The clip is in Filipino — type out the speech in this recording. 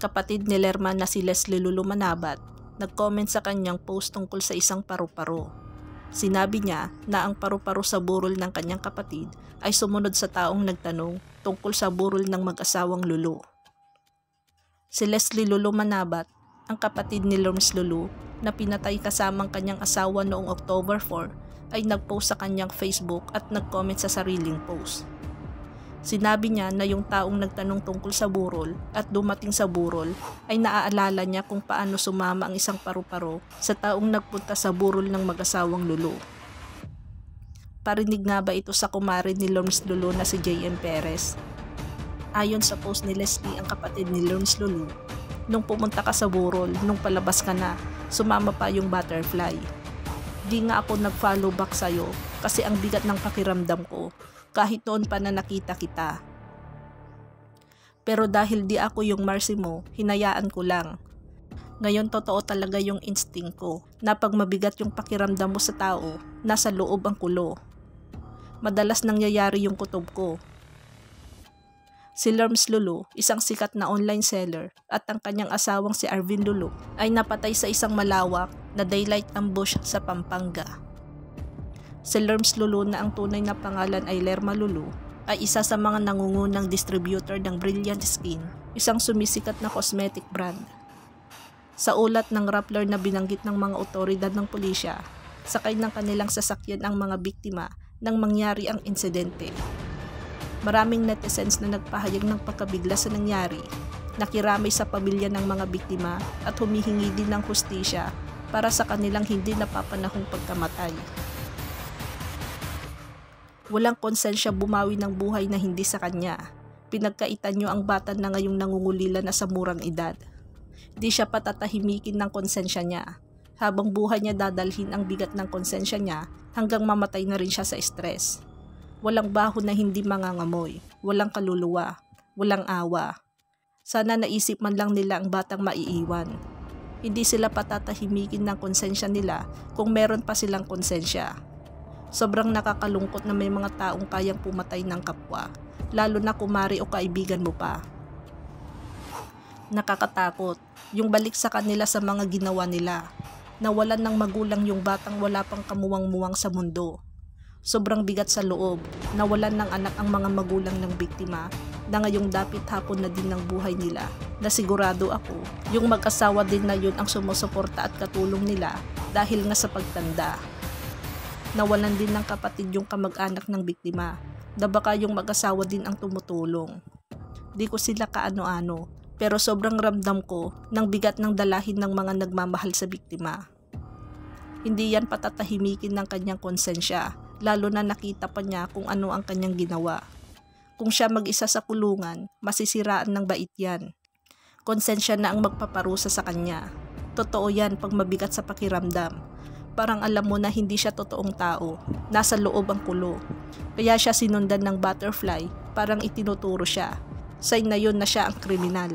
Kapatid ni Lerma na si Leslie Lulu Manabat, nag-comment sa kanyang post tungkol sa isang paru-paro. Sinabi niya na ang paru-paro sa burol ng kanyang kapatid ay sumunod sa taong nagtanong tungkol sa burol ng mag-asawang Lulu. Si Leslie Lulu Manabat, ang kapatid ni Lorms Lulu na pinatay kasamang kanyang asawa noong October 4 ay nag-post sa kanyang Facebook at nag-comment sa sariling post. Sinabi niya na yung taong nagtanong tungkol sa burol at dumating sa burol ay naaalala niya kung paano sumama ang isang paru-paro sa taong nagpunta sa burol ng mag-asawang Lulu. Parinig nga ba ito sa kumare ni Lorms Lulu na si J.M. Perez? Ayon sa post ni Leslie ang kapatid ni Lorms Lulu, nung pumunta ka sa burol, nung palabas ka na, sumama pa yung butterfly. Di nga ako nag-follow back sa'yo kasi ang bigat ng pakiramdam ko kahit noon pa na nakita kita. Pero dahil di ako yung Marcy mo, hinayaan ko lang. Ngayon totoo talaga yung instinct ko na pag mabigat yung pakiramdam mo sa tao, nasa loob ang kulo. Madalas nangyayari yung kutob ko. Si Lerms Lulu, isang sikat na online seller, at ang kanyang asawang si Arvin Lulu ay napatay sa isang malawak na daylight ambush sa Pampanga. Si Lerms Lulu na ang tunay na pangalan ay Lerma Lulu ay isa sa mga nangungunang distributor ng Brilliant Skin, isang sumisikat na cosmetic brand. Sa ulat ng Rappler na binanggit ng mga otoridad ng pulisya, sakay ng kanilang sasakyan ang mga biktima nang mangyari ang insidente. Maraming netizens na nagpahayag ng pagkabigla sa nangyari, nakiramay sa pamilya ng mga biktima at humihingi din ng hustisya para sa kanilang hindi napapanahong pagkamatay. Walang konsensya bumawi ng buhay na hindi sa kanya. Pinagkaitan niyo ang bata na ngayong nangungulila na sa murang edad. Di siya patatahimikin ng konsensya niya. Habang buhay niya dadalhin ang bigat ng konsensya niya hanggang mamatay na rin siya sa stress. Walang baho na hindi mangangamoy, walang kaluluwa, walang awa. Sana naisip man lang nila ang batang maiiwan. Hindi sila patatahimikin ng konsensya nila kung meron pa silang konsensya. Sobrang nakakalungkot na may mga taong kayang pumatay ng kapwa, lalo na kumari o kaibigan mo pa. Nakakatakot, yung balik sa kanila sa mga ginawa nila. Nawalan ng magulang yung batang wala pang kamuwang-muwang sa mundo. Sobrang bigat sa loob, nawalan ng anak ang mga magulang ng biktima na ngayong dapit hapon na din ng buhay nila na sigurado ako yung mag-asawa din na yun ang sumusuporta at katulong nila dahil nga sa pagtanda nawalan din ng kapatid yung kamag-anak ng biktima na baka yung mag-asawa din ang tumutulong. Di ko sila kaano-ano pero sobrang ramdam ko ng bigat ng dalahin ng mga nagmamahal sa biktima. Hindi yan patatahimikin ng kanyang konsensya lalo na nakita pa niya kung ano ang kanyang ginawa. Kung siya mag-isa sa kulungan, masisiraan ng bait yan. Konsensya na ang magpaparusa sa kanya. Totoo yan pag mabigat sa pakiramdam parang alam mo na hindi siya totoong tao. Nasa loob ang kulo. Kaya siya sinundan ng butterfly, parang itinuturo siya. Sign na yun na siya ang kriminal.